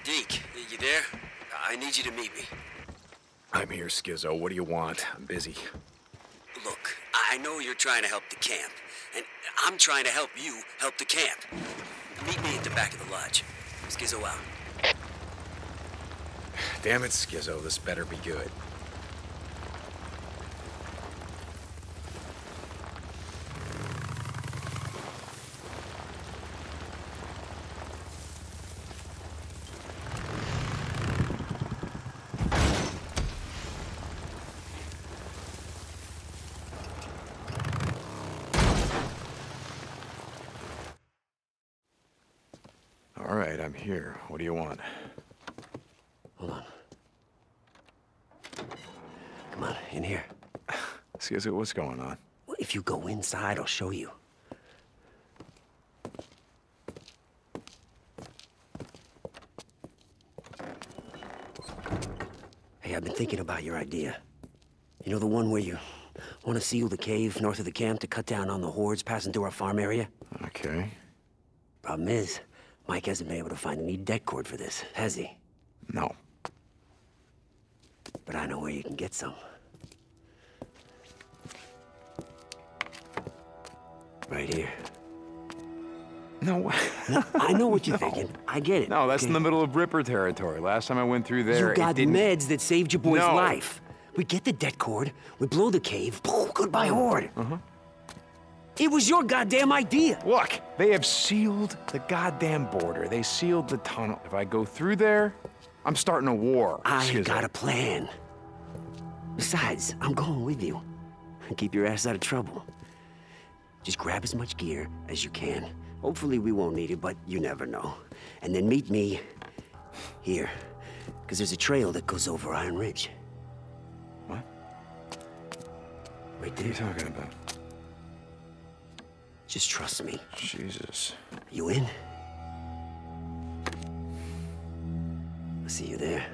Deke, you there? I need you to meet me. I'm here, Skizzo. What do you want? I'm busy. Look, I know you're trying to help the camp, and I'm trying to help you help the camp. Meet me at the back of the lodge. Skizzo out. Damn it, Skizzo. This better be good. Right, I'm here. What do you want? Hold on. Come on, in here. Excuse me, what's going on? Well, if you go inside, I'll show you. Hey, I've been thinking about your idea. You know the one where you want to seal the cave north of the camp to cut down on the hordes passing through our farm area? Okay. Problem is, Mike hasn't been able to find any det cord for this, has he? No. But I know where you can get some. Right here. No. I know what you're thinking. I get it. No, that's in the middle of Ripper territory. Last time I went through there, You got meds that saved your boy's No. life. We get the det cord, we blow the cave, boom, goodbye horde. Uh-huh. It was your goddamn idea. Look, they have sealed the goddamn border. They sealed the tunnel. If I go through there, I'm starting a war. I Skizzo. got a plan. Besides, I'm going with you. Keep your ass out of trouble. Just grab as much gear as you can. Hopefully we won't need it, but you never know. And then meet me here. Because there's a trail that goes over Iron Ridge. What? Right What are you talking about? Just trust me. Jesus. You in? I'll see you there.